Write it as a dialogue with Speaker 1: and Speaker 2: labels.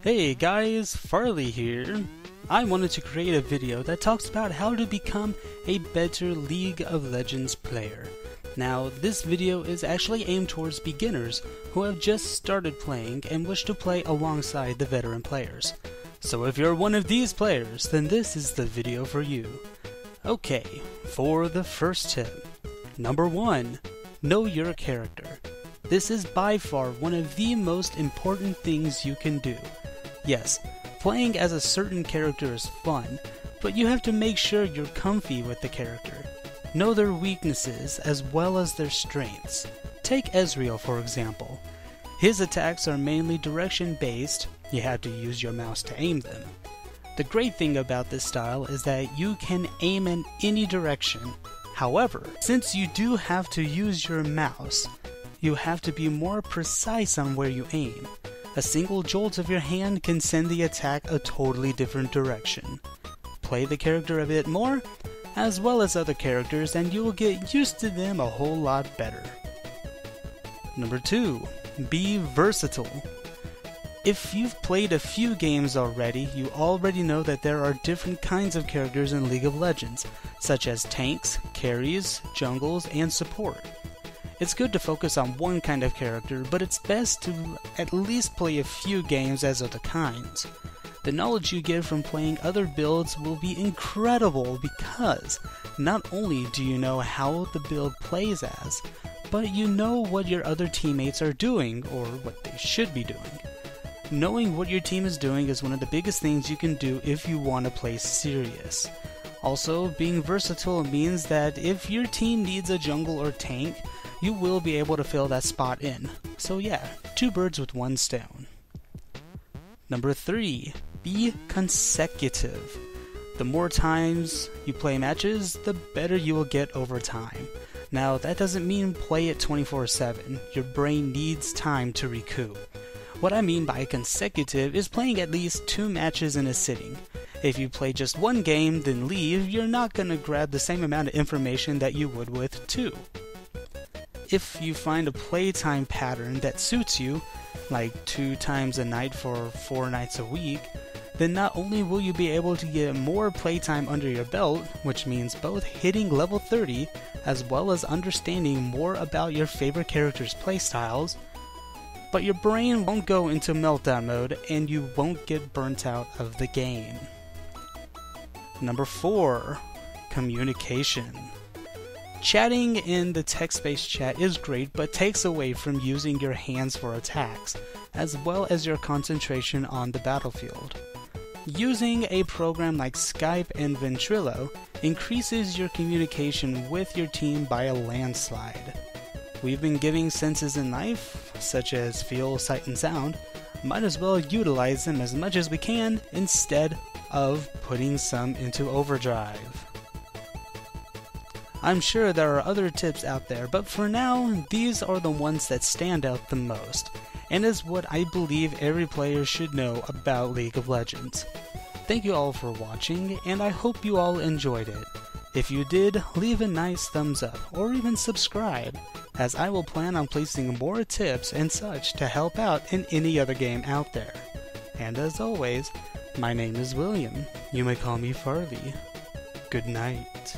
Speaker 1: Hey guys, Farley here. I wanted to create a video that talks about how to become a better League of Legends player. Now, this video is actually aimed towards beginners who have just started playing and wish to play alongside the veteran players. So if you're one of these players, then this is the video for you. Okay, for the first tip. Number 1. Know your character. This is by far one of the most important things you can do. Yes, playing as a certain character is fun, but you have to make sure you're comfy with the character. Know their weaknesses as well as their strengths. Take Ezreal for example. His attacks are mainly direction based, you have to use your mouse to aim them. The great thing about this style is that you can aim in any direction. However, since you do have to use your mouse, you have to be more precise on where you aim. A single jolt of your hand can send the attack a totally different direction. Play the character a bit more, as well as other characters, and you will get used to them a whole lot better. Number 2. Be versatile. If you've played a few games already, you already know that there are different kinds of characters in League of Legends, such as tanks, carries, jungles, and support. It's good to focus on one kind of character, but it's best to at least play a few games as other kinds. The knowledge you get from playing other builds will be incredible because not only do you know how the build plays as, but you know what your other teammates are doing or what they should be doing. Knowing what your team is doing is one of the biggest things you can do if you want to play serious. Also, being versatile means that if your team needs a jungle or tank, you will be able to fill that spot in. So yeah, two birds with one stone. Number 3. Be consecutive. The more times you play matches, the better you will get over time. Now, that doesn't mean play it 24 7. Your brain needs time to recoup. What I mean by consecutive is playing at least two matches in a sitting. If you play just one game, then leave, you're not going to grab the same amount of information that you would with two if you find a playtime pattern that suits you, like two times a night for four nights a week, then not only will you be able to get more playtime under your belt, which means both hitting level 30 as well as understanding more about your favorite character's playstyles, but your brain won't go into meltdown mode and you won't get burnt out of the game. Number 4 Communication. Chatting in the text-based chat is great, but takes away from using your hands for attacks, as well as your concentration on the battlefield. Using a program like Skype and Ventrilo increases your communication with your team by a landslide. We've been giving senses in life, such as feel, sight, and sound, might as well utilize them as much as we can instead of putting some into overdrive. I'm sure there are other tips out there, but for now, these are the ones that stand out the most, and is what I believe every player should know about League of Legends. Thank you all for watching, and I hope you all enjoyed it. If you did, leave a nice thumbs up, or even subscribe, as I will plan on placing more tips and such to help out in any other game out there. And as always, my name is William. You may call me Farley. Good night.